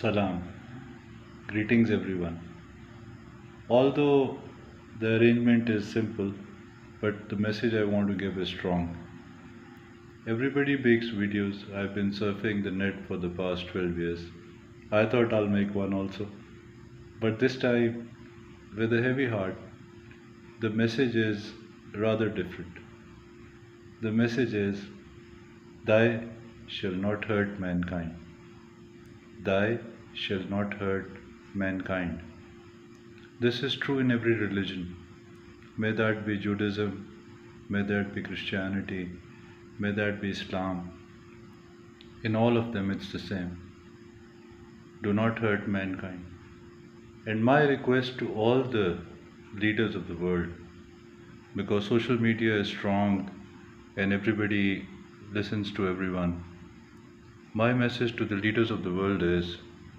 Salam. Greetings, everyone. Although the arrangement is simple, but the message I want to give is strong. Everybody makes videos. I've been surfing the net for the past 12 years. I thought I'll make one also. But this time, with a heavy heart, the message is rather different. The message is, Thy shall not hurt mankind. Thy shall not hurt mankind. This is true in every religion. May that be Judaism, may that be Christianity, may that be Islam. In all of them, it's the same. Do not hurt mankind. And my request to all the leaders of the world, because social media is strong and everybody listens to everyone, my message to the leaders of the world is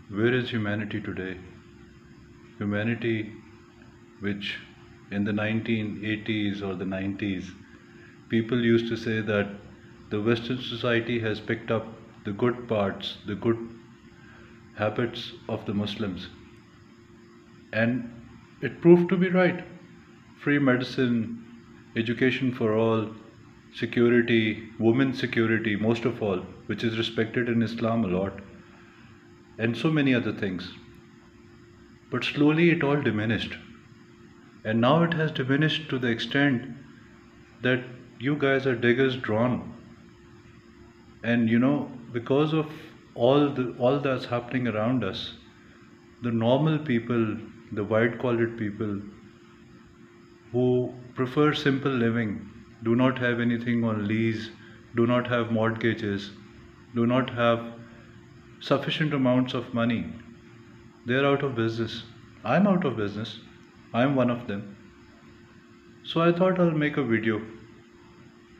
where is humanity today? Humanity, which in the 1980s or the 90s, people used to say that the Western society has picked up the good parts, the good habits of the Muslims. And it proved to be right. Free medicine, education for all, security, women's security, most of all, which is respected in Islam a lot, and so many other things. But slowly it all diminished. And now it has diminished to the extent that you guys are diggers drawn. And you know, because of all the all that's happening around us, the normal people, the white collared people who prefer simple living, do not have anything on lease, do not have mortgages, do not have sufficient amounts of money, they're out of business. I'm out of business. I'm one of them. So I thought I'll make a video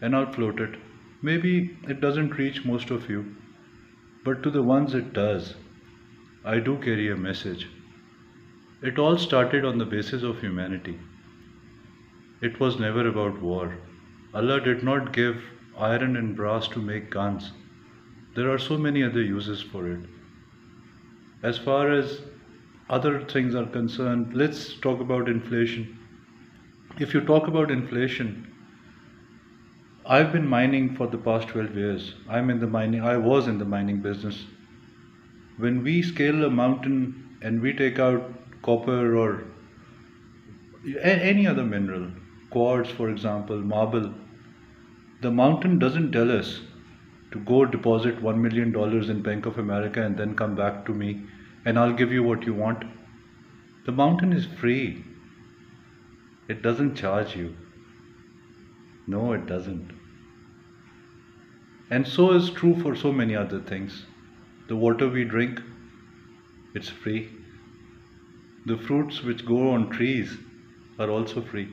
and I'll float it. Maybe it doesn't reach most of you, but to the ones it does, I do carry a message. It all started on the basis of humanity. It was never about war. Allah did not give iron and brass to make guns. There are so many other uses for it. As far as other things are concerned, let's talk about inflation. If you talk about inflation, I've been mining for the past 12 years. I'm in the mining, I was in the mining business. When we scale a mountain and we take out copper or any other mineral, quartz for example, marble, the mountain doesn't tell us to go deposit $1 million in Bank of America and then come back to me and I'll give you what you want. The mountain is free. It doesn't charge you. No, it doesn't. And so is true for so many other things. The water we drink, it's free. The fruits which grow on trees are also free.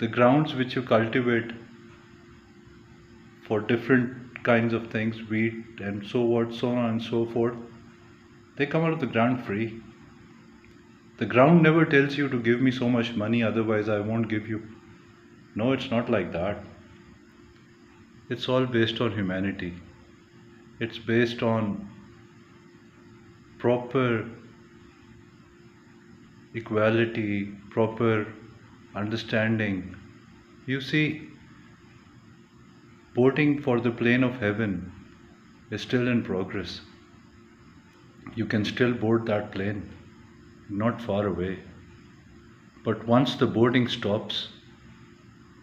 The grounds which you cultivate for different kinds of things, wheat and so what, so on and so forth, they come out of the ground free. The ground never tells you to give me so much money, otherwise, I won't give you. No, it's not like that. It's all based on humanity. It's based on proper equality, proper understanding. You see, boating for the plane of heaven is still in progress. You can still board that plane, not far away. But once the boarding stops,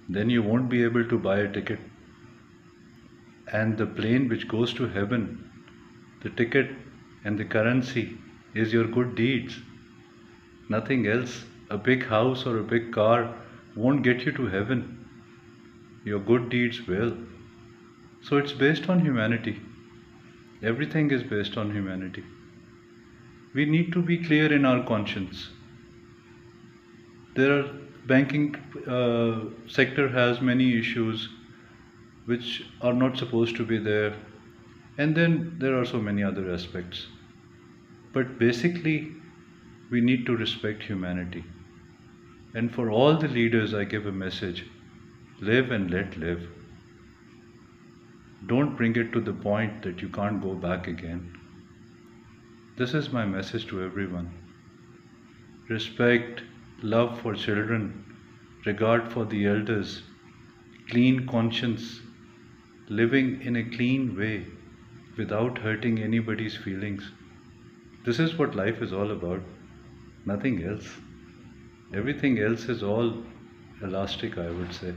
then you won't be able to buy a ticket. And the plane which goes to heaven, the ticket and the currency is your good deeds. Nothing else. A big house or a big car won't get you to heaven. Your good deeds will. So it's based on humanity. Everything is based on humanity. We need to be clear in our conscience. There are banking uh, sector has many issues which are not supposed to be there and then there are so many other aspects but basically we need to respect humanity and for all the leaders i give a message live and let live don't bring it to the point that you can't go back again This is my message to everyone. Respect, love for children, regard for the elders, clean conscience, living in a clean way without hurting anybody's feelings. This is what life is all about, nothing else. Everything else is all elastic, I would say.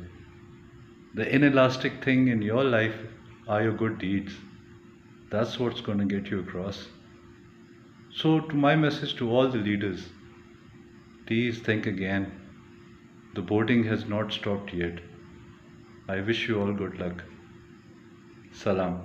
The inelastic thing in your life are your good deeds. That's what's going to get you across. So, to my message to all the leaders, please think again. The boarding has not stopped yet. I wish you all good luck. Salam.